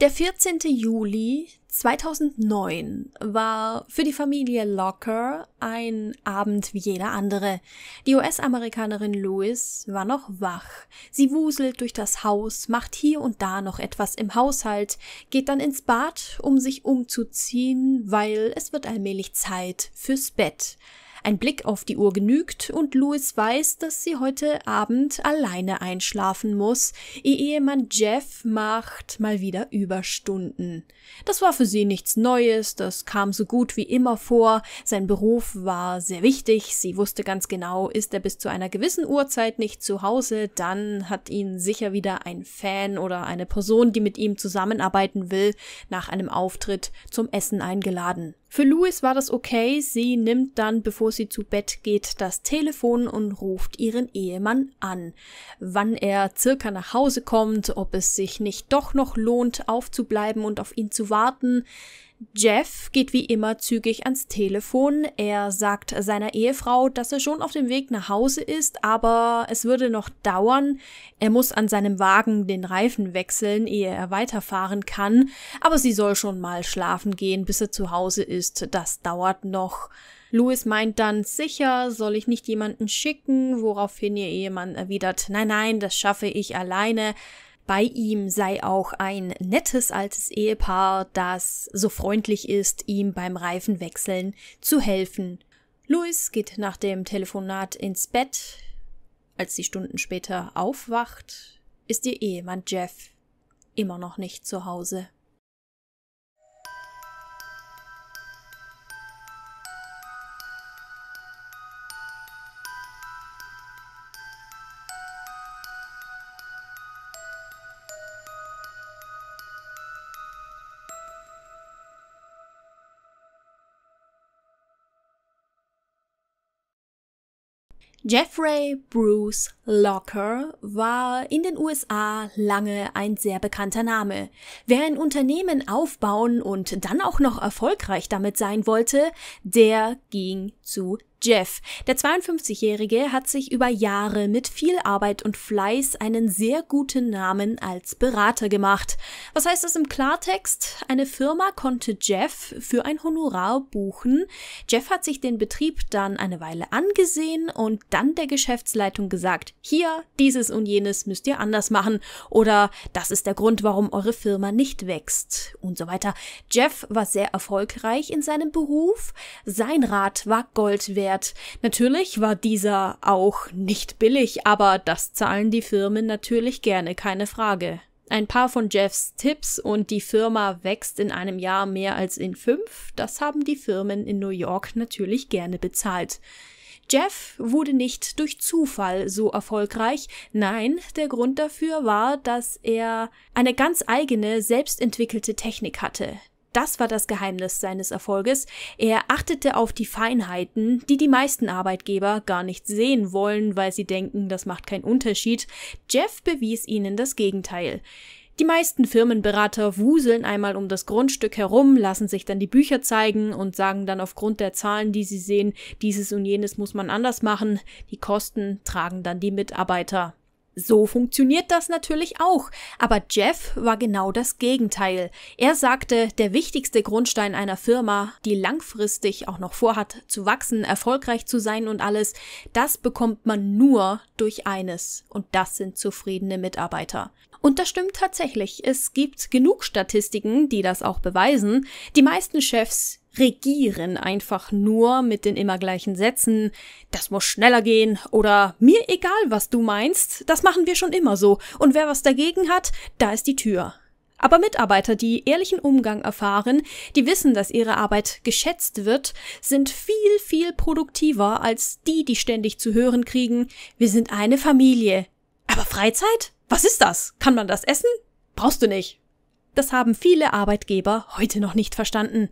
Der 14. Juli 2009 war für die Familie Locker ein Abend wie jeder andere. Die US-Amerikanerin Louis war noch wach. Sie wuselt durch das Haus, macht hier und da noch etwas im Haushalt, geht dann ins Bad, um sich umzuziehen, weil es wird allmählich Zeit fürs Bett. Ein Blick auf die Uhr genügt und Louis weiß, dass sie heute Abend alleine einschlafen muss. Ihr Ehemann Jeff macht mal wieder Überstunden. Das war für sie nichts Neues, das kam so gut wie immer vor. Sein Beruf war sehr wichtig. Sie wusste ganz genau, ist er bis zu einer gewissen Uhrzeit nicht zu Hause, dann hat ihn sicher wieder ein Fan oder eine Person, die mit ihm zusammenarbeiten will, nach einem Auftritt zum Essen eingeladen. Für Louis war das okay, sie nimmt dann, bevor sie zu Bett geht, das Telefon und ruft ihren Ehemann an. Wann er circa nach Hause kommt, ob es sich nicht doch noch lohnt, aufzubleiben und auf ihn zu warten, Jeff geht wie immer zügig ans Telefon. Er sagt seiner Ehefrau, dass er schon auf dem Weg nach Hause ist, aber es würde noch dauern. Er muss an seinem Wagen den Reifen wechseln, ehe er weiterfahren kann, aber sie soll schon mal schlafen gehen, bis er zu Hause ist. Das dauert noch. Louis meint dann, sicher, soll ich nicht jemanden schicken, woraufhin ihr Ehemann erwidert, nein, nein, das schaffe ich alleine. Bei ihm sei auch ein nettes altes Ehepaar, das so freundlich ist, ihm beim Reifenwechseln zu helfen. Louis geht nach dem Telefonat ins Bett. Als sie Stunden später aufwacht, ist ihr Ehemann Jeff immer noch nicht zu Hause. Jeffrey Bruce Locker war in den USA lange ein sehr bekannter Name. Wer ein Unternehmen aufbauen und dann auch noch erfolgreich damit sein wollte, der ging zu Jeff, der 52-Jährige, hat sich über Jahre mit viel Arbeit und Fleiß einen sehr guten Namen als Berater gemacht. Was heißt das im Klartext? Eine Firma konnte Jeff für ein Honorar buchen. Jeff hat sich den Betrieb dann eine Weile angesehen und dann der Geschäftsleitung gesagt, hier, dieses und jenes müsst ihr anders machen oder das ist der Grund, warum eure Firma nicht wächst und so weiter. Jeff war sehr erfolgreich in seinem Beruf. Sein Rat war Gold wert wert. Natürlich war dieser auch nicht billig, aber das zahlen die Firmen natürlich gerne, keine Frage. Ein paar von Jeffs Tipps und die Firma wächst in einem Jahr mehr als in fünf, das haben die Firmen in New York natürlich gerne bezahlt. Jeff wurde nicht durch Zufall so erfolgreich. Nein, der Grund dafür war, dass er eine ganz eigene, selbstentwickelte Technik hatte. Das war das Geheimnis seines Erfolges. Er achtete auf die Feinheiten, die die meisten Arbeitgeber gar nicht sehen wollen, weil sie denken, das macht keinen Unterschied. Jeff bewies ihnen das Gegenteil. Die meisten Firmenberater wuseln einmal um das Grundstück herum, lassen sich dann die Bücher zeigen und sagen dann aufgrund der Zahlen, die sie sehen, dieses und jenes muss man anders machen. Die Kosten tragen dann die Mitarbeiter. So funktioniert das natürlich auch. Aber Jeff war genau das Gegenteil. Er sagte, der wichtigste Grundstein einer Firma, die langfristig auch noch vorhat zu wachsen, erfolgreich zu sein und alles, das bekommt man nur durch eines. Und das sind zufriedene Mitarbeiter. Und das stimmt tatsächlich. Es gibt genug Statistiken, die das auch beweisen. Die meisten Chefs regieren einfach nur mit den immer gleichen Sätzen, das muss schneller gehen oder mir egal, was du meinst, das machen wir schon immer so und wer was dagegen hat, da ist die Tür. Aber Mitarbeiter, die ehrlichen Umgang erfahren, die wissen, dass ihre Arbeit geschätzt wird, sind viel, viel produktiver als die, die ständig zu hören kriegen, wir sind eine Familie. Aber Freizeit? Was ist das? Kann man das essen? Brauchst du nicht. Das haben viele Arbeitgeber heute noch nicht verstanden.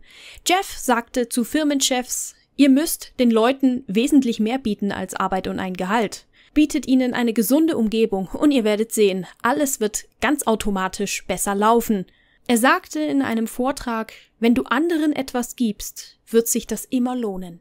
Jeff sagte zu Firmenchefs, ihr müsst den Leuten wesentlich mehr bieten als Arbeit und ein Gehalt. Bietet ihnen eine gesunde Umgebung und ihr werdet sehen, alles wird ganz automatisch besser laufen. Er sagte in einem Vortrag, wenn du anderen etwas gibst, wird sich das immer lohnen.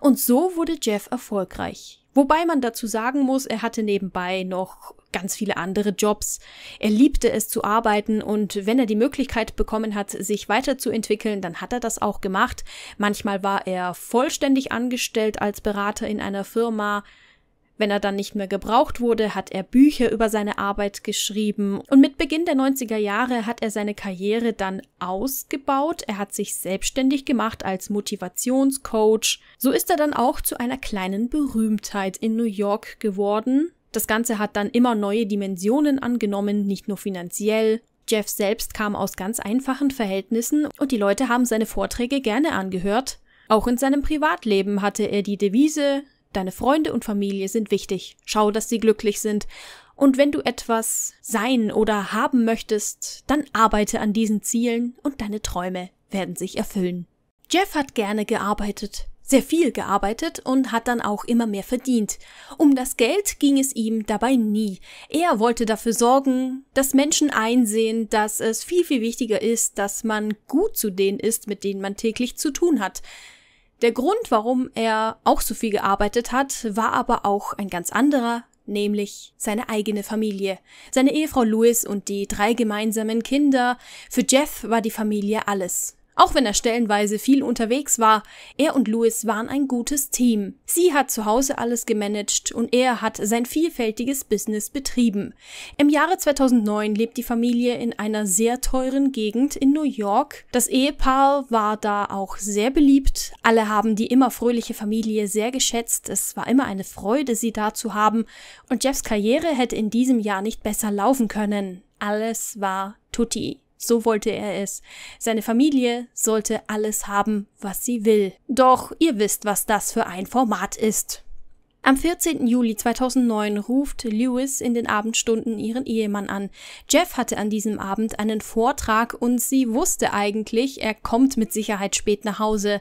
Und so wurde Jeff erfolgreich. Wobei man dazu sagen muss, er hatte nebenbei noch ganz viele andere Jobs. Er liebte es zu arbeiten und wenn er die Möglichkeit bekommen hat, sich weiterzuentwickeln, dann hat er das auch gemacht. Manchmal war er vollständig angestellt als Berater in einer Firma, wenn er dann nicht mehr gebraucht wurde, hat er Bücher über seine Arbeit geschrieben und mit Beginn der 90er Jahre hat er seine Karriere dann ausgebaut. Er hat sich selbstständig gemacht als Motivationscoach. So ist er dann auch zu einer kleinen Berühmtheit in New York geworden. Das Ganze hat dann immer neue Dimensionen angenommen, nicht nur finanziell. Jeff selbst kam aus ganz einfachen Verhältnissen und die Leute haben seine Vorträge gerne angehört. Auch in seinem Privatleben hatte er die Devise Deine Freunde und Familie sind wichtig. Schau, dass sie glücklich sind. Und wenn du etwas sein oder haben möchtest, dann arbeite an diesen Zielen und deine Träume werden sich erfüllen. Jeff hat gerne gearbeitet, sehr viel gearbeitet und hat dann auch immer mehr verdient. Um das Geld ging es ihm dabei nie. Er wollte dafür sorgen, dass Menschen einsehen, dass es viel, viel wichtiger ist, dass man gut zu denen ist, mit denen man täglich zu tun hat. Der Grund, warum er auch so viel gearbeitet hat, war aber auch ein ganz anderer, nämlich seine eigene Familie. Seine Ehefrau Louis und die drei gemeinsamen Kinder. Für Jeff war die Familie alles. Auch wenn er stellenweise viel unterwegs war, er und Louis waren ein gutes Team. Sie hat zu Hause alles gemanagt und er hat sein vielfältiges Business betrieben. Im Jahre 2009 lebt die Familie in einer sehr teuren Gegend in New York. Das Ehepaar war da auch sehr beliebt. Alle haben die immer fröhliche Familie sehr geschätzt. Es war immer eine Freude, sie da zu haben. Und Jeffs Karriere hätte in diesem Jahr nicht besser laufen können. Alles war tutti. So wollte er es. Seine Familie sollte alles haben, was sie will. Doch ihr wisst, was das für ein Format ist. Am 14. Juli 2009 ruft Lewis in den Abendstunden ihren Ehemann an. Jeff hatte an diesem Abend einen Vortrag und sie wusste eigentlich, er kommt mit Sicherheit spät nach Hause.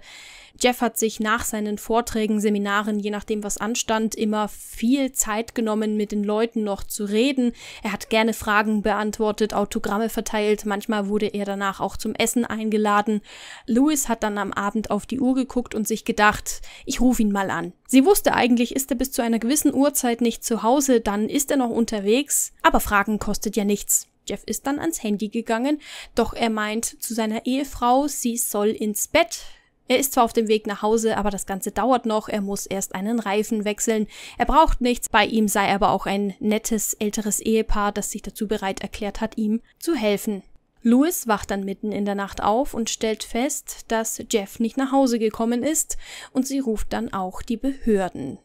Jeff hat sich nach seinen Vorträgen, Seminaren, je nachdem was anstand, immer viel Zeit genommen, mit den Leuten noch zu reden. Er hat gerne Fragen beantwortet, Autogramme verteilt, manchmal wurde er danach auch zum Essen eingeladen. Louis hat dann am Abend auf die Uhr geguckt und sich gedacht, ich rufe ihn mal an. Sie wusste eigentlich, ist er bis zu einer gewissen Uhrzeit nicht zu Hause, dann ist er noch unterwegs, aber Fragen kostet ja nichts. Jeff ist dann ans Handy gegangen, doch er meint zu seiner Ehefrau, sie soll ins Bett. Er ist zwar auf dem Weg nach Hause, aber das Ganze dauert noch. Er muss erst einen Reifen wechseln. Er braucht nichts. Bei ihm sei aber auch ein nettes älteres Ehepaar, das sich dazu bereit erklärt hat, ihm zu helfen. Louis wacht dann mitten in der Nacht auf und stellt fest, dass Jeff nicht nach Hause gekommen ist und sie ruft dann auch die Behörden.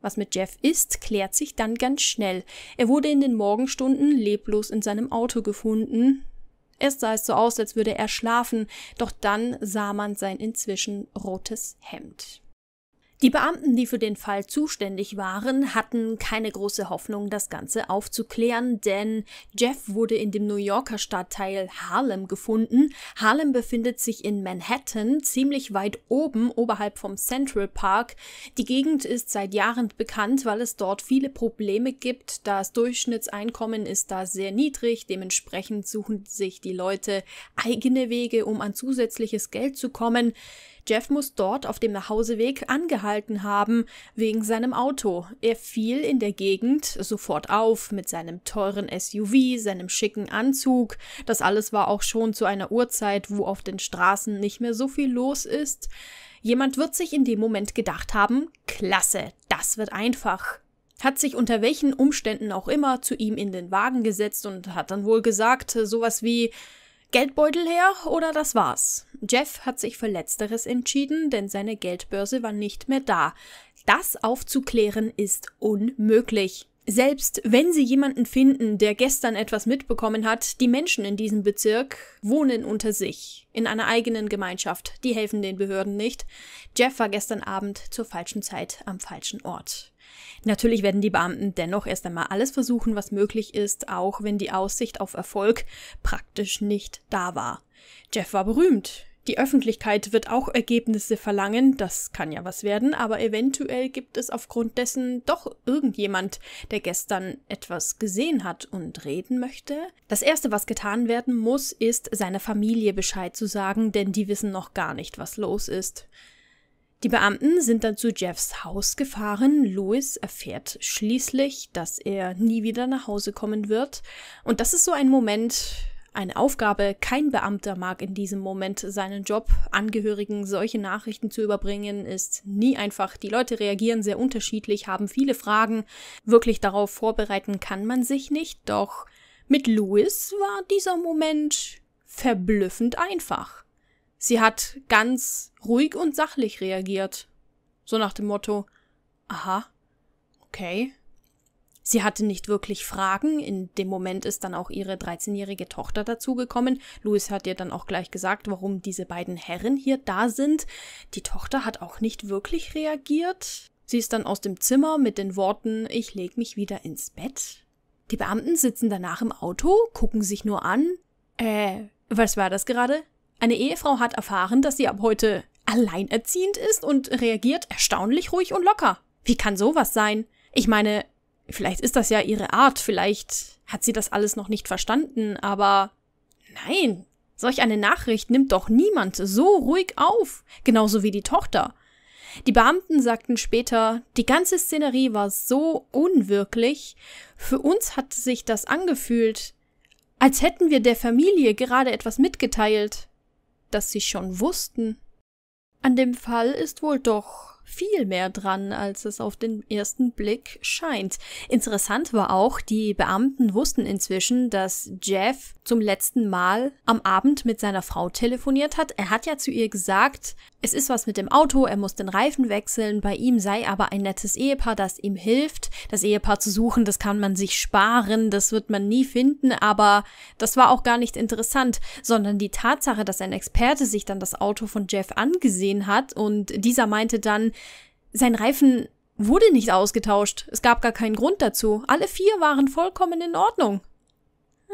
Was mit Jeff ist, klärt sich dann ganz schnell. Er wurde in den Morgenstunden leblos in seinem Auto gefunden. Erst sah es so aus, als würde er schlafen, doch dann sah man sein inzwischen rotes Hemd. Die Beamten, die für den Fall zuständig waren, hatten keine große Hoffnung, das Ganze aufzuklären, denn Jeff wurde in dem New Yorker Stadtteil Harlem gefunden. Harlem befindet sich in Manhattan, ziemlich weit oben, oberhalb vom Central Park. Die Gegend ist seit Jahren bekannt, weil es dort viele Probleme gibt. Das Durchschnittseinkommen ist da sehr niedrig, dementsprechend suchen sich die Leute eigene Wege, um an zusätzliches Geld zu kommen. Jeff muss dort auf dem Nachhauseweg angehalten haben wegen seinem Auto. Er fiel in der Gegend sofort auf mit seinem teuren SUV, seinem schicken Anzug. Das alles war auch schon zu einer Uhrzeit, wo auf den Straßen nicht mehr so viel los ist. Jemand wird sich in dem Moment gedacht haben, klasse, das wird einfach hat sich unter welchen Umständen auch immer zu ihm in den Wagen gesetzt und hat dann wohl gesagt, sowas wie Geldbeutel her oder das war's? Jeff hat sich für Letzteres entschieden, denn seine Geldbörse war nicht mehr da. Das aufzuklären ist unmöglich. Selbst wenn sie jemanden finden, der gestern etwas mitbekommen hat, die Menschen in diesem Bezirk wohnen unter sich, in einer eigenen Gemeinschaft, die helfen den Behörden nicht. Jeff war gestern Abend zur falschen Zeit am falschen Ort. Natürlich werden die Beamten dennoch erst einmal alles versuchen, was möglich ist, auch wenn die Aussicht auf Erfolg praktisch nicht da war. Jeff war berühmt. Die Öffentlichkeit wird auch Ergebnisse verlangen, das kann ja was werden, aber eventuell gibt es aufgrund dessen doch irgendjemand, der gestern etwas gesehen hat und reden möchte. Das Erste, was getan werden muss, ist seiner Familie Bescheid zu sagen, denn die wissen noch gar nicht, was los ist. Die Beamten sind dann zu Jeffs Haus gefahren. Louis erfährt schließlich, dass er nie wieder nach Hause kommen wird. Und das ist so ein Moment, eine Aufgabe. Kein Beamter mag in diesem Moment seinen Job. Angehörigen solche Nachrichten zu überbringen ist nie einfach. Die Leute reagieren sehr unterschiedlich, haben viele Fragen. Wirklich darauf vorbereiten kann man sich nicht. Doch mit Louis war dieser Moment verblüffend einfach. Sie hat ganz ruhig und sachlich reagiert. So nach dem Motto, aha, okay. Sie hatte nicht wirklich Fragen. In dem Moment ist dann auch ihre 13-jährige Tochter dazugekommen. Louis hat ihr dann auch gleich gesagt, warum diese beiden Herren hier da sind. Die Tochter hat auch nicht wirklich reagiert. Sie ist dann aus dem Zimmer mit den Worten, ich leg mich wieder ins Bett. Die Beamten sitzen danach im Auto, gucken sich nur an. Äh, was war das gerade? Eine Ehefrau hat erfahren, dass sie ab heute alleinerziehend ist und reagiert erstaunlich ruhig und locker. Wie kann sowas sein? Ich meine, vielleicht ist das ja ihre Art, vielleicht hat sie das alles noch nicht verstanden, aber nein, solch eine Nachricht nimmt doch niemand so ruhig auf, genauso wie die Tochter. Die Beamten sagten später, die ganze Szenerie war so unwirklich, für uns hat sich das angefühlt, als hätten wir der Familie gerade etwas mitgeteilt das sie schon wussten. An dem Fall ist wohl doch viel mehr dran, als es auf den ersten Blick scheint. Interessant war auch, die Beamten wussten inzwischen, dass Jeff zum letzten Mal am Abend mit seiner Frau telefoniert hat. Er hat ja zu ihr gesagt, es ist was mit dem Auto, er muss den Reifen wechseln, bei ihm sei aber ein nettes Ehepaar, das ihm hilft. Das Ehepaar zu suchen, das kann man sich sparen, das wird man nie finden, aber das war auch gar nicht interessant, sondern die Tatsache, dass ein Experte sich dann das Auto von Jeff angesehen hat und dieser meinte dann, sein Reifen wurde nicht ausgetauscht. Es gab gar keinen Grund dazu. Alle vier waren vollkommen in Ordnung.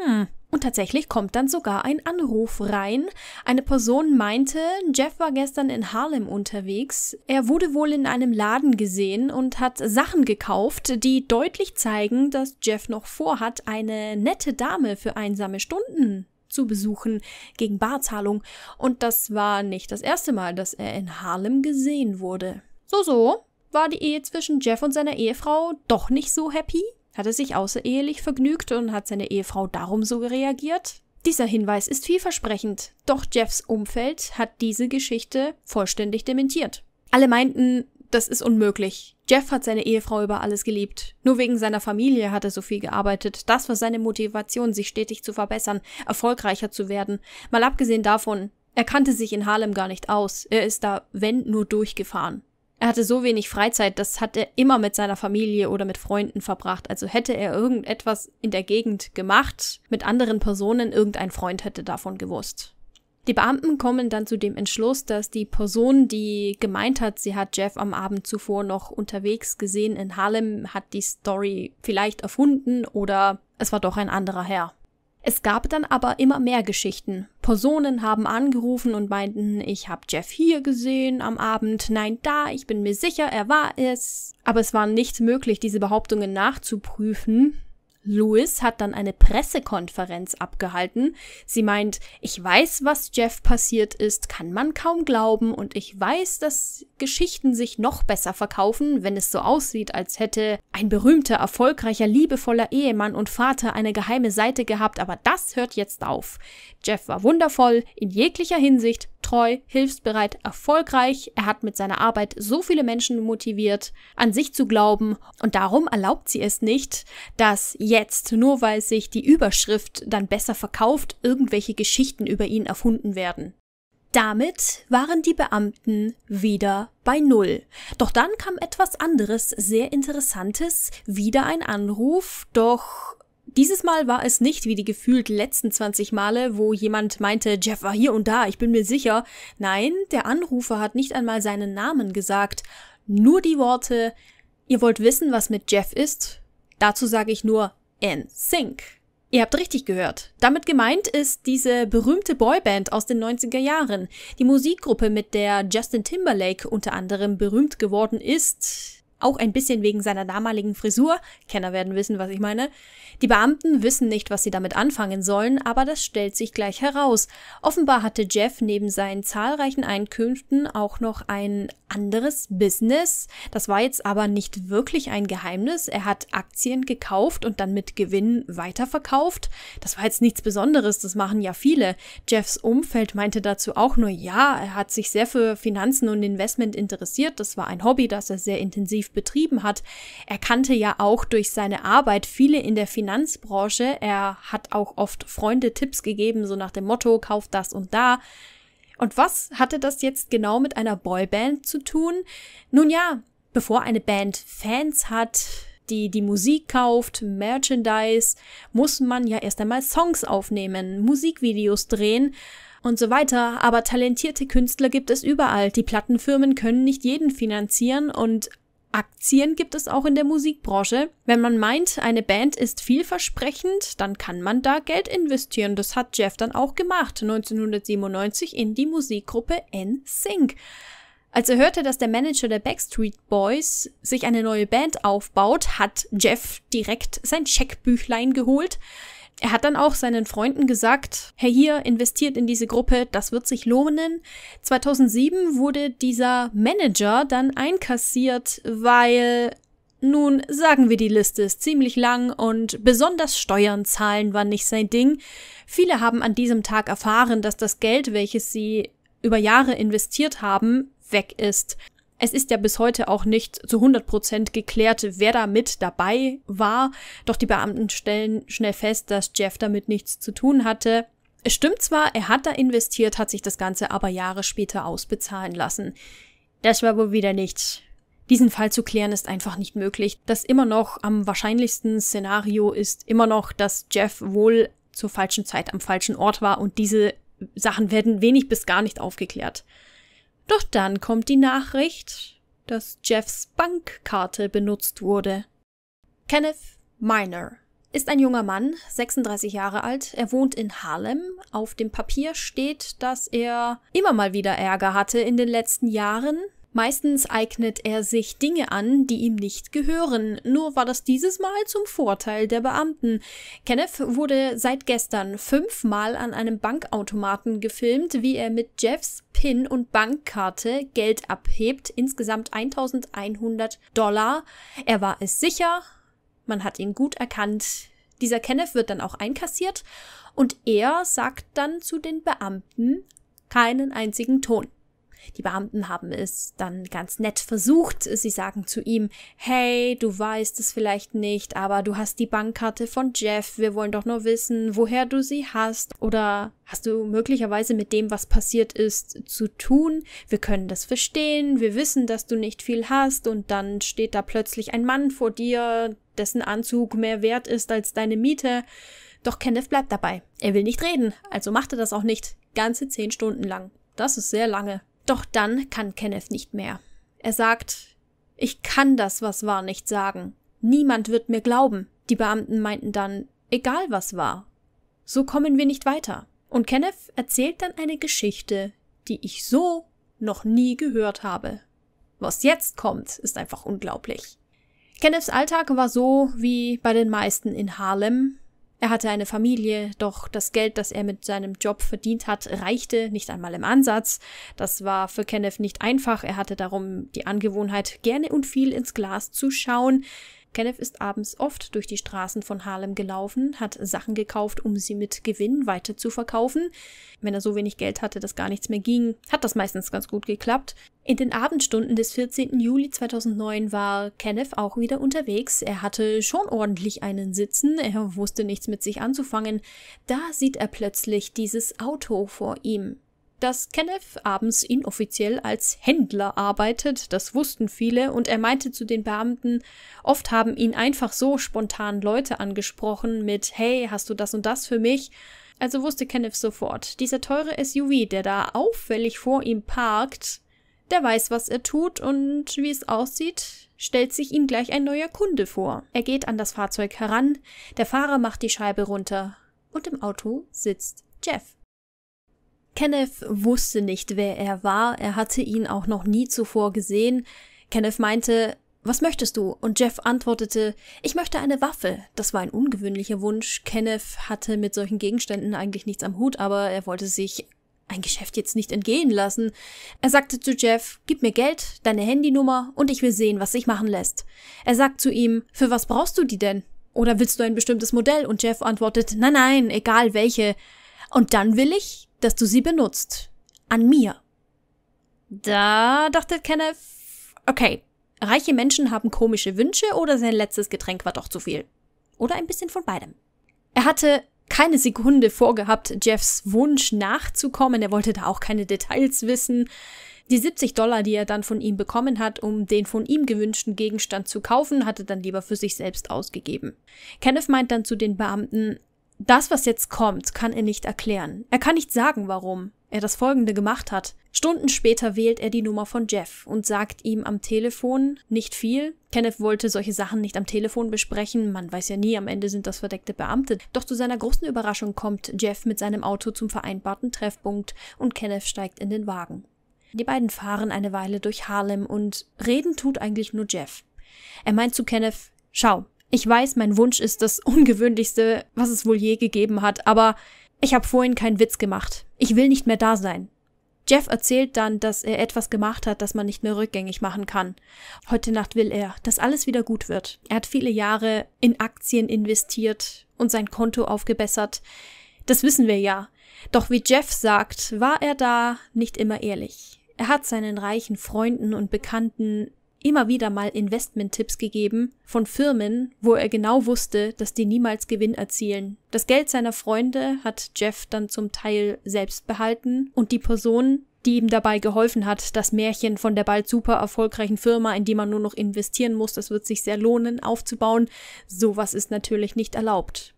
Hm. Und tatsächlich kommt dann sogar ein Anruf rein. Eine Person meinte, Jeff war gestern in Harlem unterwegs. Er wurde wohl in einem Laden gesehen und hat Sachen gekauft, die deutlich zeigen, dass Jeff noch vorhat, eine nette Dame für einsame Stunden zu besuchen gegen Barzahlung. Und das war nicht das erste Mal, dass er in Harlem gesehen wurde. So, so, war die Ehe zwischen Jeff und seiner Ehefrau doch nicht so happy? Hat er sich außerehelich vergnügt und hat seine Ehefrau darum so reagiert? Dieser Hinweis ist vielversprechend, doch Jeffs Umfeld hat diese Geschichte vollständig dementiert. Alle meinten, das ist unmöglich. Jeff hat seine Ehefrau über alles geliebt. Nur wegen seiner Familie hat er so viel gearbeitet. Das war seine Motivation, sich stetig zu verbessern, erfolgreicher zu werden. Mal abgesehen davon, er kannte sich in Harlem gar nicht aus. Er ist da, wenn, nur durchgefahren. Er hatte so wenig Freizeit, das hat er immer mit seiner Familie oder mit Freunden verbracht. Also hätte er irgendetwas in der Gegend gemacht mit anderen Personen, irgendein Freund hätte davon gewusst. Die Beamten kommen dann zu dem Entschluss, dass die Person, die gemeint hat, sie hat Jeff am Abend zuvor noch unterwegs gesehen in Harlem, hat die Story vielleicht erfunden oder es war doch ein anderer Herr. Es gab dann aber immer mehr Geschichten. Personen haben angerufen und meinten, ich habe Jeff hier gesehen am Abend, nein da, ich bin mir sicher, er war es. Aber es war nicht möglich, diese Behauptungen nachzuprüfen. Louis hat dann eine Pressekonferenz abgehalten. Sie meint, ich weiß, was Jeff passiert ist, kann man kaum glauben, und ich weiß, dass Geschichten sich noch besser verkaufen, wenn es so aussieht, als hätte ein berühmter, erfolgreicher, liebevoller Ehemann und Vater eine geheime Seite gehabt, aber das hört jetzt auf. Jeff war wundervoll, in jeglicher Hinsicht, treu, hilfsbereit, erfolgreich. Er hat mit seiner Arbeit so viele Menschen motiviert, an sich zu glauben, und darum erlaubt sie es nicht, dass jetzt, nur weil sich die Überschrift dann besser verkauft, irgendwelche Geschichten über ihn erfunden werden. Damit waren die Beamten wieder bei Null. Doch dann kam etwas anderes, sehr Interessantes, wieder ein Anruf, doch dieses Mal war es nicht wie die gefühlt letzten 20 Male, wo jemand meinte, Jeff war hier und da, ich bin mir sicher. Nein, der Anrufer hat nicht einmal seinen Namen gesagt, nur die Worte, ihr wollt wissen, was mit Jeff ist? Dazu sage ich nur NSYNC. Ihr habt richtig gehört. Damit gemeint ist diese berühmte Boyband aus den 90er Jahren. Die Musikgruppe, mit der Justin Timberlake unter anderem berühmt geworden ist, auch ein bisschen wegen seiner damaligen Frisur. Kenner werden wissen, was ich meine. Die Beamten wissen nicht, was sie damit anfangen sollen, aber das stellt sich gleich heraus. Offenbar hatte Jeff neben seinen zahlreichen Einkünften auch noch ein anderes Business. Das war jetzt aber nicht wirklich ein Geheimnis. Er hat Aktien gekauft und dann mit Gewinn weiterverkauft. Das war jetzt nichts Besonderes, das machen ja viele. Jeffs Umfeld meinte dazu auch nur, ja, er hat sich sehr für Finanzen und Investment interessiert. Das war ein Hobby, das er sehr intensiv betrieben hat. Er kannte ja auch durch seine Arbeit viele in der Finanzbranche. Er hat auch oft Freunde Tipps gegeben, so nach dem Motto, kauf das und da. Und was hatte das jetzt genau mit einer Boyband zu tun? Nun ja, bevor eine Band Fans hat, die die Musik kauft, Merchandise, muss man ja erst einmal Songs aufnehmen, Musikvideos drehen und so weiter. Aber talentierte Künstler gibt es überall. Die Plattenfirmen können nicht jeden finanzieren und Aktien gibt es auch in der Musikbranche. Wenn man meint, eine Band ist vielversprechend, dann kann man da Geld investieren. Das hat Jeff dann auch gemacht, 1997 in die Musikgruppe NSYNC. Als er hörte, dass der Manager der Backstreet Boys sich eine neue Band aufbaut, hat Jeff direkt sein Checkbüchlein geholt. Er hat dann auch seinen Freunden gesagt, Herr hier, investiert in diese Gruppe, das wird sich lohnen. 2007 wurde dieser Manager dann einkassiert, weil nun sagen wir, die Liste ist ziemlich lang und besonders Steuern zahlen war nicht sein Ding. Viele haben an diesem Tag erfahren, dass das Geld, welches sie über Jahre investiert haben, weg ist. Es ist ja bis heute auch nicht zu 100 Prozent geklärt, wer da mit dabei war, doch die Beamten stellen schnell fest, dass Jeff damit nichts zu tun hatte. Es stimmt zwar, er hat da investiert, hat sich das Ganze aber Jahre später ausbezahlen lassen. Das war wohl wieder nichts. Diesen Fall zu klären ist einfach nicht möglich. Das immer noch am wahrscheinlichsten Szenario ist immer noch, dass Jeff wohl zur falschen Zeit am falschen Ort war und diese Sachen werden wenig bis gar nicht aufgeklärt. Doch dann kommt die Nachricht, dass Jeffs Bankkarte benutzt wurde. Kenneth Miner ist ein junger Mann, 36 Jahre alt. Er wohnt in Harlem. Auf dem Papier steht, dass er immer mal wieder Ärger hatte in den letzten Jahren. Meistens eignet er sich Dinge an, die ihm nicht gehören. Nur war das dieses Mal zum Vorteil der Beamten. Kenneth wurde seit gestern fünfmal an einem Bankautomaten gefilmt, wie er mit Jeffs PIN und Bankkarte Geld abhebt. Insgesamt 1100 Dollar. Er war es sicher. Man hat ihn gut erkannt. Dieser Kenneth wird dann auch einkassiert und er sagt dann zu den Beamten keinen einzigen Ton. Die Beamten haben es dann ganz nett versucht. Sie sagen zu ihm, hey, du weißt es vielleicht nicht, aber du hast die Bankkarte von Jeff. Wir wollen doch nur wissen, woher du sie hast. Oder hast du möglicherweise mit dem, was passiert ist, zu tun? Wir können das verstehen. Wir wissen, dass du nicht viel hast. Und dann steht da plötzlich ein Mann vor dir, dessen Anzug mehr wert ist als deine Miete. Doch Kenneth bleibt dabei. Er will nicht reden, also macht er das auch nicht. Ganze zehn Stunden lang. Das ist sehr lange. Doch dann kann Kenneth nicht mehr. Er sagt, ich kann das, was war, nicht sagen. Niemand wird mir glauben. Die Beamten meinten dann, egal was war. So kommen wir nicht weiter. Und Kenneth erzählt dann eine Geschichte, die ich so noch nie gehört habe. Was jetzt kommt, ist einfach unglaublich. Kenneths Alltag war so wie bei den meisten in Harlem. Er hatte eine Familie, doch das Geld, das er mit seinem Job verdient hat, reichte nicht einmal im Ansatz. Das war für Kenneth nicht einfach. Er hatte darum die Angewohnheit, gerne und viel ins Glas zu schauen. Kenneth ist abends oft durch die Straßen von Harlem gelaufen, hat Sachen gekauft, um sie mit Gewinn weiter zu verkaufen. Wenn er so wenig Geld hatte, dass gar nichts mehr ging, hat das meistens ganz gut geklappt. In den Abendstunden des 14. Juli 2009 war Kenneth auch wieder unterwegs. Er hatte schon ordentlich einen Sitzen, er wusste nichts mit sich anzufangen. Da sieht er plötzlich dieses Auto vor ihm dass Kenneth abends inoffiziell als Händler arbeitet, das wussten viele, und er meinte zu den Beamten, oft haben ihn einfach so spontan Leute angesprochen mit Hey, hast du das und das für mich? Also wusste Kenneth sofort, dieser teure SUV, der da auffällig vor ihm parkt, der weiß, was er tut und wie es aussieht, stellt sich ihm gleich ein neuer Kunde vor. Er geht an das Fahrzeug heran, der Fahrer macht die Scheibe runter und im Auto sitzt Jeff. Kenneth wusste nicht, wer er war, er hatte ihn auch noch nie zuvor gesehen. Kenneth meinte, was möchtest du? Und Jeff antwortete, ich möchte eine Waffe. Das war ein ungewöhnlicher Wunsch. Kenneth hatte mit solchen Gegenständen eigentlich nichts am Hut, aber er wollte sich ein Geschäft jetzt nicht entgehen lassen. Er sagte zu Jeff, gib mir Geld, deine Handynummer und ich will sehen, was sich machen lässt. Er sagt zu ihm, für was brauchst du die denn? Oder willst du ein bestimmtes Modell? Und Jeff antwortet, nein, nein, egal welche. Und dann will ich, dass du sie benutzt. An mir. Da dachte Kenneth, okay, reiche Menschen haben komische Wünsche oder sein letztes Getränk war doch zu viel. Oder ein bisschen von beidem. Er hatte keine Sekunde vorgehabt, Jeffs Wunsch nachzukommen. Er wollte da auch keine Details wissen. Die 70 Dollar, die er dann von ihm bekommen hat, um den von ihm gewünschten Gegenstand zu kaufen, hatte dann lieber für sich selbst ausgegeben. Kenneth meint dann zu den Beamten, das, was jetzt kommt, kann er nicht erklären. Er kann nicht sagen, warum er das folgende gemacht hat. Stunden später wählt er die Nummer von Jeff und sagt ihm am Telefon nicht viel. Kenneth wollte solche Sachen nicht am Telefon besprechen, man weiß ja nie, am Ende sind das verdeckte Beamte. Doch zu seiner großen Überraschung kommt Jeff mit seinem Auto zum vereinbarten Treffpunkt und Kenneth steigt in den Wagen. Die beiden fahren eine Weile durch Harlem und reden tut eigentlich nur Jeff. Er meint zu Kenneth, schau, ich weiß, mein Wunsch ist das ungewöhnlichste, was es wohl je gegeben hat, aber ich habe vorhin keinen Witz gemacht. Ich will nicht mehr da sein. Jeff erzählt dann, dass er etwas gemacht hat, das man nicht mehr rückgängig machen kann. Heute Nacht will er, dass alles wieder gut wird. Er hat viele Jahre in Aktien investiert und sein Konto aufgebessert. Das wissen wir ja. Doch wie Jeff sagt, war er da nicht immer ehrlich. Er hat seinen reichen Freunden und Bekannten immer wieder mal Investment-Tipps gegeben von Firmen, wo er genau wusste, dass die niemals Gewinn erzielen. Das Geld seiner Freunde hat Jeff dann zum Teil selbst behalten und die Person, die ihm dabei geholfen hat, das Märchen von der bald super erfolgreichen Firma, in die man nur noch investieren muss, das wird sich sehr lohnen, aufzubauen, sowas ist natürlich nicht erlaubt.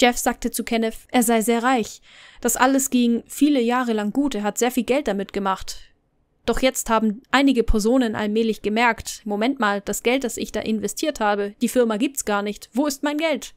Jeff sagte zu Kenneth, er sei sehr reich. Das alles ging viele Jahre lang gut, er hat sehr viel Geld damit gemacht. Doch jetzt haben einige Personen allmählich gemerkt, Moment mal, das Geld, das ich da investiert habe, die Firma gibt's gar nicht. Wo ist mein Geld?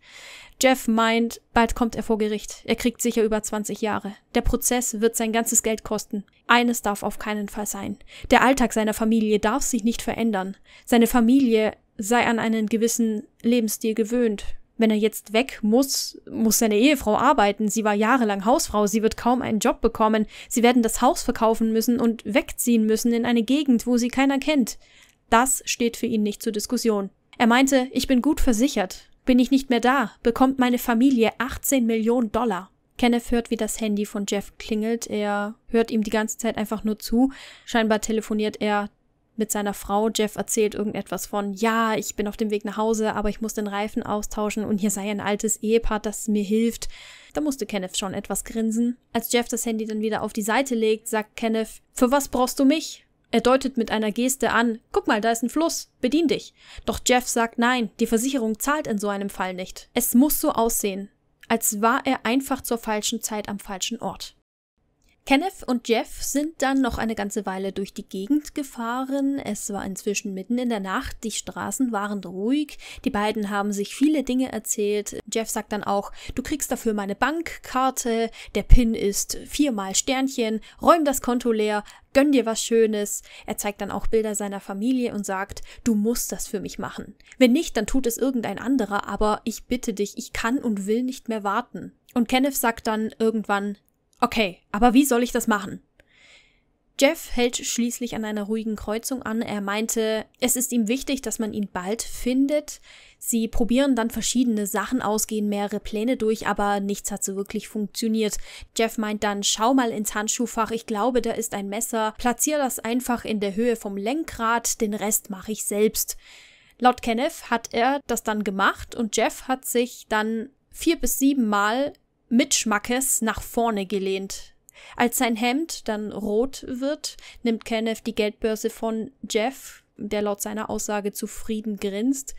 Jeff meint, bald kommt er vor Gericht. Er kriegt sicher über 20 Jahre. Der Prozess wird sein ganzes Geld kosten. Eines darf auf keinen Fall sein. Der Alltag seiner Familie darf sich nicht verändern. Seine Familie sei an einen gewissen Lebensstil gewöhnt. Wenn er jetzt weg muss, muss seine Ehefrau arbeiten. Sie war jahrelang Hausfrau. Sie wird kaum einen Job bekommen. Sie werden das Haus verkaufen müssen und wegziehen müssen in eine Gegend, wo sie keiner kennt. Das steht für ihn nicht zur Diskussion. Er meinte, ich bin gut versichert. Bin ich nicht mehr da, bekommt meine Familie 18 Millionen Dollar. Kenneth hört, wie das Handy von Jeff klingelt. Er hört ihm die ganze Zeit einfach nur zu. Scheinbar telefoniert er mit seiner Frau. Jeff erzählt irgendetwas von, ja, ich bin auf dem Weg nach Hause, aber ich muss den Reifen austauschen und hier sei ein altes Ehepaar, das mir hilft. Da musste Kenneth schon etwas grinsen. Als Jeff das Handy dann wieder auf die Seite legt, sagt Kenneth, für was brauchst du mich? Er deutet mit einer Geste an, guck mal, da ist ein Fluss, bedien dich. Doch Jeff sagt nein, die Versicherung zahlt in so einem Fall nicht. Es muss so aussehen, als war er einfach zur falschen Zeit am falschen Ort. Kenneth und Jeff sind dann noch eine ganze Weile durch die Gegend gefahren. Es war inzwischen mitten in der Nacht, die Straßen waren ruhig, die beiden haben sich viele Dinge erzählt. Jeff sagt dann auch, du kriegst dafür meine Bankkarte, der PIN ist viermal Sternchen, räum das Konto leer, gönn dir was Schönes. Er zeigt dann auch Bilder seiner Familie und sagt, du musst das für mich machen. Wenn nicht, dann tut es irgendein anderer, aber ich bitte dich, ich kann und will nicht mehr warten. Und Kenneth sagt dann irgendwann, Okay, aber wie soll ich das machen? Jeff hält schließlich an einer ruhigen Kreuzung an. Er meinte, es ist ihm wichtig, dass man ihn bald findet. Sie probieren dann verschiedene Sachen aus, gehen mehrere Pläne durch, aber nichts hat so wirklich funktioniert. Jeff meint dann, schau mal ins Handschuhfach, ich glaube, da ist ein Messer, platzier das einfach in der Höhe vom Lenkrad, den Rest mache ich selbst. Laut Kenneth hat er das dann gemacht und Jeff hat sich dann vier bis sieben Mal mit Schmackes nach vorne gelehnt. Als sein Hemd dann rot wird, nimmt Kenneth die Geldbörse von Jeff, der laut seiner Aussage zufrieden grinst.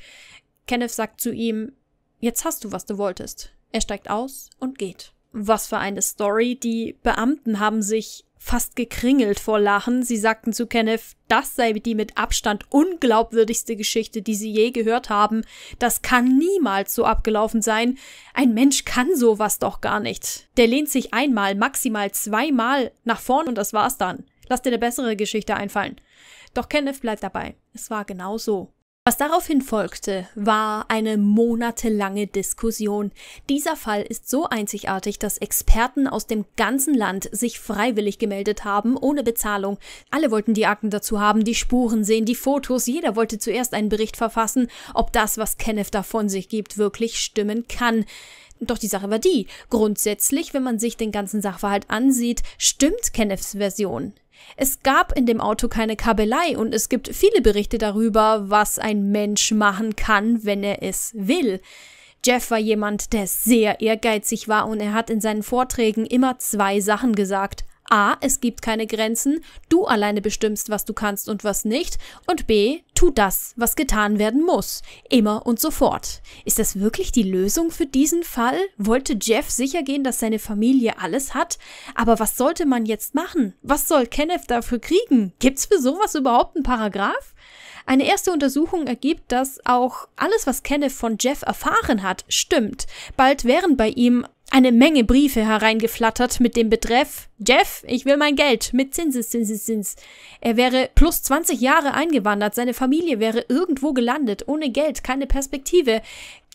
Kenneth sagt zu ihm, jetzt hast du, was du wolltest. Er steigt aus und geht. Was für eine Story. Die Beamten haben sich fast gekringelt vor Lachen. Sie sagten zu Kenneth, das sei die mit Abstand unglaubwürdigste Geschichte, die sie je gehört haben. Das kann niemals so abgelaufen sein. Ein Mensch kann sowas doch gar nicht. Der lehnt sich einmal, maximal zweimal nach vorn und das war's dann. Lass dir eine bessere Geschichte einfallen. Doch Kenneth bleibt dabei. Es war genau so. Was daraufhin folgte, war eine monatelange Diskussion. Dieser Fall ist so einzigartig, dass Experten aus dem ganzen Land sich freiwillig gemeldet haben, ohne Bezahlung. Alle wollten die Akten dazu haben, die Spuren sehen, die Fotos, jeder wollte zuerst einen Bericht verfassen, ob das, was Kenneth da von sich gibt, wirklich stimmen kann. Doch die Sache war die, grundsätzlich, wenn man sich den ganzen Sachverhalt ansieht, stimmt Kenneths Version. Es gab in dem Auto keine Kabelei und es gibt viele Berichte darüber, was ein Mensch machen kann, wenn er es will. Jeff war jemand, der sehr ehrgeizig war und er hat in seinen Vorträgen immer zwei Sachen gesagt. A, es gibt keine Grenzen, du alleine bestimmst, was du kannst und was nicht, und B, tu das, was getan werden muss, immer und sofort. Ist das wirklich die Lösung für diesen Fall? Wollte Jeff sicher gehen, dass seine Familie alles hat? Aber was sollte man jetzt machen? Was soll Kenneth dafür kriegen? Gibt's für sowas überhaupt einen Paragraph? Eine erste Untersuchung ergibt, dass auch alles, was Kenneth von Jeff erfahren hat, stimmt. Bald wären bei ihm eine Menge Briefe hereingeflattert mit dem Betreff Jeff, ich will mein Geld mit Zinses, Zinses, Zins. Er wäre plus 20 Jahre eingewandert, seine Familie wäre irgendwo gelandet, ohne Geld, keine Perspektive.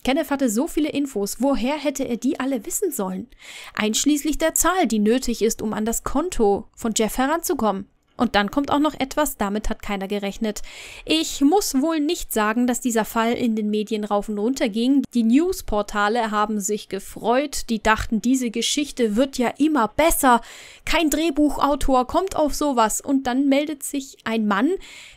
Kenneth hatte so viele Infos, woher hätte er die alle wissen sollen? Einschließlich der Zahl, die nötig ist, um an das Konto von Jeff heranzukommen. Und dann kommt auch noch etwas, damit hat keiner gerechnet. Ich muss wohl nicht sagen, dass dieser Fall in den Medien rauf und runter ging. Die Newsportale haben sich gefreut, die dachten, diese Geschichte wird ja immer besser. Kein Drehbuchautor kommt auf sowas. Und dann meldet sich ein Mann,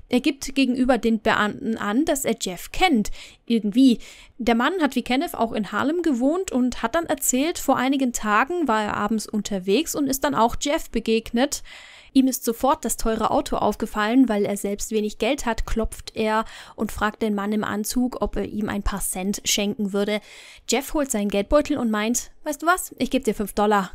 er gibt gegenüber den Beamten an, dass er Jeff kennt. Irgendwie. Der Mann hat wie Kenneth auch in Harlem gewohnt und hat dann erzählt, vor einigen Tagen war er abends unterwegs und ist dann auch Jeff begegnet. Ihm ist sofort das teure Auto aufgefallen, weil er selbst wenig Geld hat, klopft er und fragt den Mann im Anzug, ob er ihm ein paar Cent schenken würde. Jeff holt seinen Geldbeutel und meint, weißt du was, ich gebe dir fünf Dollar.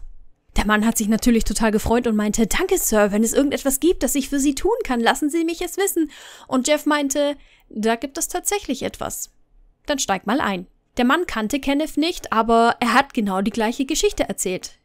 Der Mann hat sich natürlich total gefreut und meinte, danke, Sir, wenn es irgendetwas gibt, das ich für Sie tun kann, lassen Sie mich es wissen. Und Jeff meinte, da gibt es tatsächlich etwas. Dann steig mal ein. Der Mann kannte Kenneth nicht, aber er hat genau die gleiche Geschichte erzählt.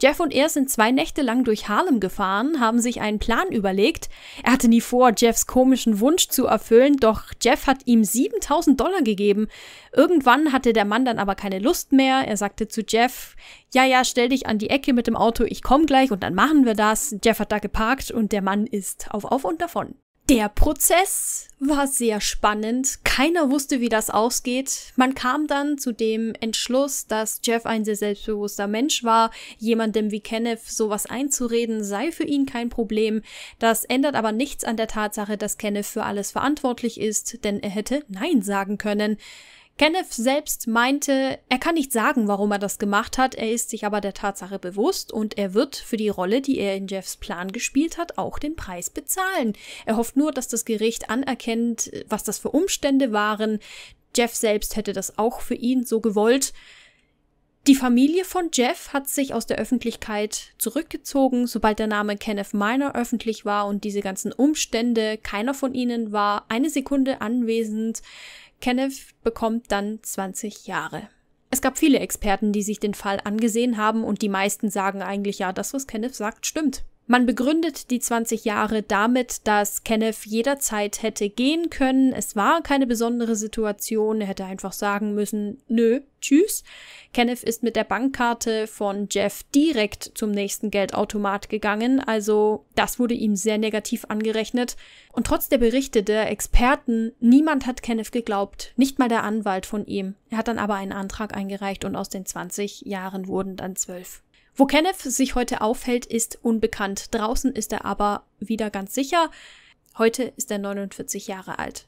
Jeff und er sind zwei Nächte lang durch Harlem gefahren, haben sich einen Plan überlegt. Er hatte nie vor, Jeffs komischen Wunsch zu erfüllen, doch Jeff hat ihm 7000 Dollar gegeben. Irgendwann hatte der Mann dann aber keine Lust mehr. Er sagte zu Jeff, ja, ja, stell dich an die Ecke mit dem Auto, ich komm gleich und dann machen wir das. Jeff hat da geparkt und der Mann ist auf auf und davon. Der Prozess war sehr spannend. Keiner wusste, wie das ausgeht. Man kam dann zu dem Entschluss, dass Jeff ein sehr selbstbewusster Mensch war. Jemandem wie Kenneth sowas einzureden sei für ihn kein Problem. Das ändert aber nichts an der Tatsache, dass Kenneth für alles verantwortlich ist, denn er hätte Nein sagen können. Kenneth selbst meinte, er kann nicht sagen, warum er das gemacht hat, er ist sich aber der Tatsache bewusst und er wird für die Rolle, die er in Jeffs Plan gespielt hat, auch den Preis bezahlen. Er hofft nur, dass das Gericht anerkennt, was das für Umstände waren. Jeff selbst hätte das auch für ihn so gewollt. Die Familie von Jeff hat sich aus der Öffentlichkeit zurückgezogen, sobald der Name Kenneth Miner öffentlich war und diese ganzen Umstände, keiner von ihnen war eine Sekunde anwesend. Kenneth bekommt dann 20 Jahre. Es gab viele Experten, die sich den Fall angesehen haben und die meisten sagen eigentlich ja, das, was Kenneth sagt, stimmt. Man begründet die 20 Jahre damit, dass Kenneth jederzeit hätte gehen können. Es war keine besondere Situation. Er hätte einfach sagen müssen, nö, tschüss. Kenneth ist mit der Bankkarte von Jeff direkt zum nächsten Geldautomat gegangen. Also das wurde ihm sehr negativ angerechnet. Und trotz der Berichte der Experten, niemand hat Kenneth geglaubt. Nicht mal der Anwalt von ihm. Er hat dann aber einen Antrag eingereicht und aus den 20 Jahren wurden dann 12. Wo Kenneth sich heute aufhält, ist unbekannt. Draußen ist er aber wieder ganz sicher. Heute ist er 49 Jahre alt.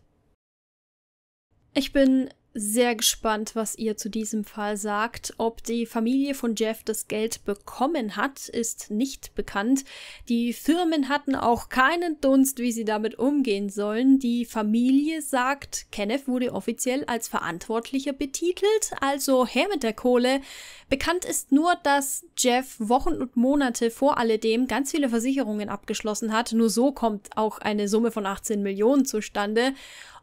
Ich bin sehr gespannt, was ihr zu diesem Fall sagt. Ob die Familie von Jeff das Geld bekommen hat, ist nicht bekannt. Die Firmen hatten auch keinen Dunst, wie sie damit umgehen sollen. Die Familie sagt, Kenneth wurde offiziell als Verantwortlicher betitelt, also her mit der Kohle. Bekannt ist nur, dass Jeff Wochen und Monate vor alledem ganz viele Versicherungen abgeschlossen hat. Nur so kommt auch eine Summe von 18 Millionen zustande.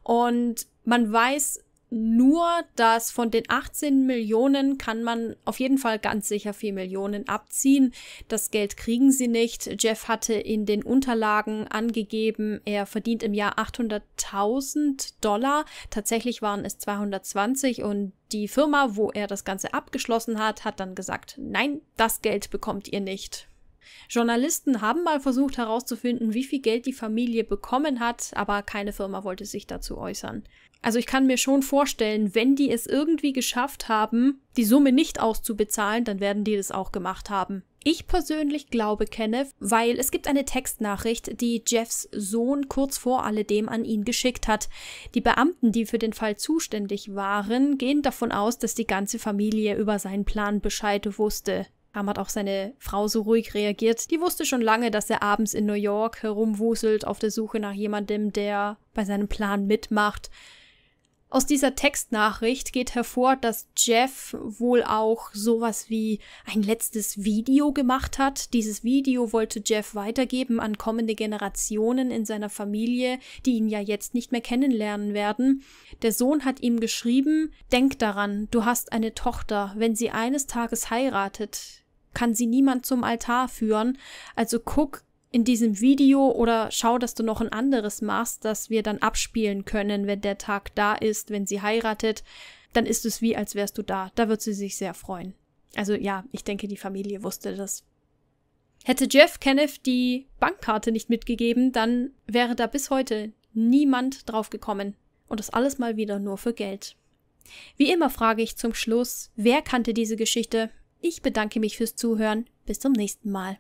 Und man weiß nur, dass von den 18 Millionen kann man auf jeden Fall ganz sicher 4 Millionen abziehen. Das Geld kriegen sie nicht. Jeff hatte in den Unterlagen angegeben, er verdient im Jahr 800.000 Dollar. Tatsächlich waren es 220 und die Firma, wo er das Ganze abgeschlossen hat, hat dann gesagt, nein, das Geld bekommt ihr nicht. Journalisten haben mal versucht herauszufinden, wie viel Geld die Familie bekommen hat, aber keine Firma wollte sich dazu äußern. Also ich kann mir schon vorstellen, wenn die es irgendwie geschafft haben, die Summe nicht auszubezahlen, dann werden die das auch gemacht haben. Ich persönlich glaube Kenneth, weil es gibt eine Textnachricht, die Jeffs Sohn kurz vor alledem an ihn geschickt hat. Die Beamten, die für den Fall zuständig waren, gehen davon aus, dass die ganze Familie über seinen Plan Bescheid wusste. Ham hat auch seine Frau so ruhig reagiert. Die wusste schon lange, dass er abends in New York herumwuselt auf der Suche nach jemandem, der bei seinem Plan mitmacht. Aus dieser Textnachricht geht hervor, dass Jeff wohl auch sowas wie ein letztes Video gemacht hat. Dieses Video wollte Jeff weitergeben an kommende Generationen in seiner Familie, die ihn ja jetzt nicht mehr kennenlernen werden. Der Sohn hat ihm geschrieben, denk daran, du hast eine Tochter, wenn sie eines Tages heiratet, kann sie niemand zum Altar führen, also guck in diesem Video oder schau, dass du noch ein anderes machst, das wir dann abspielen können, wenn der Tag da ist, wenn sie heiratet, dann ist es wie, als wärst du da. Da wird sie sich sehr freuen. Also ja, ich denke, die Familie wusste das. Hätte Jeff Kenneth die Bankkarte nicht mitgegeben, dann wäre da bis heute niemand drauf gekommen. Und das alles mal wieder nur für Geld. Wie immer frage ich zum Schluss, wer kannte diese Geschichte? Ich bedanke mich fürs Zuhören. Bis zum nächsten Mal.